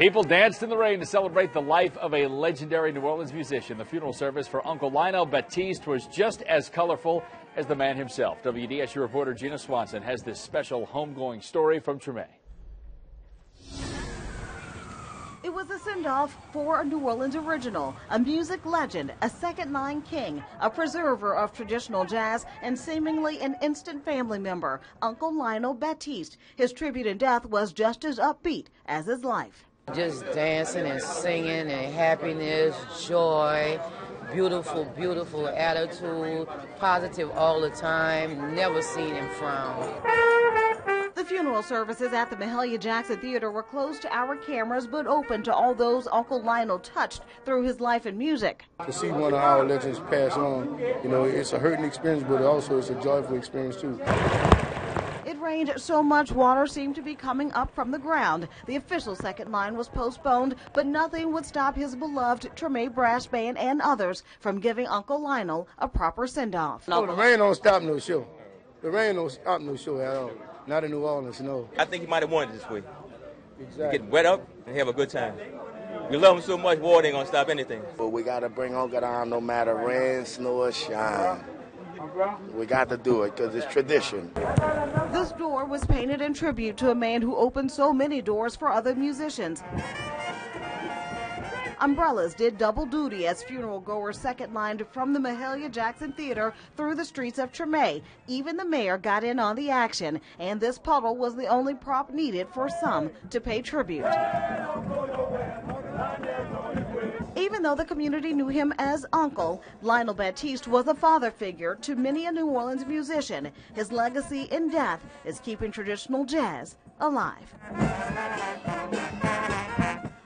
People danced in the rain to celebrate the life of a legendary New Orleans musician. The funeral service for Uncle Lionel Batiste was just as colorful as the man himself. WDSU reporter Gina Swanson has this special homegoing story from Treme. It was a send-off for a New Orleans original, a music legend, a second line king, a preserver of traditional jazz, and seemingly an instant family member, Uncle Lionel Batiste. His tribute in death was just as upbeat as his life. Just dancing and singing and happiness, joy, beautiful, beautiful attitude, positive all the time, never seen him frown. The funeral services at the Mahalia Jackson Theater were closed to our cameras but open to all those Uncle Lionel touched through his life and music. To see one of our legends pass on, you know, it's a hurting experience, but also it's a joyful experience too. It rained so much water seemed to be coming up from the ground. The official second line was postponed, but nothing would stop his beloved Treme Brass Band and others from giving Uncle Lionel a proper send-off. No, the rain don't stop no show. The rain don't stop no show at all. Not in New Orleans, no. I think he might have won this way. Exactly. Get wet up and have a good time. We love him so much, water ain't gonna stop anything. But we gotta bring Uncle down no matter rain, snow, or shine. We got to do it because it's tradition. This door was painted in tribute to a man who opened so many doors for other musicians. Umbrellas did double duty as funeral goers second lined from the Mahalia Jackson Theater through the streets of Treme. Even the mayor got in on the action, and this puddle was the only prop needed for some to pay tribute. Even though the community knew him as Uncle, Lionel Batiste was a father figure to many a New Orleans musician. His legacy in death is keeping traditional jazz alive.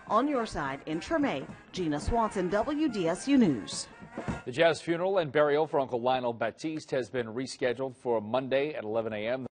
On your side in Treme, Gina Swanson, WDSU News. The jazz funeral and burial for Uncle Lionel Batiste has been rescheduled for Monday at 11 a.m.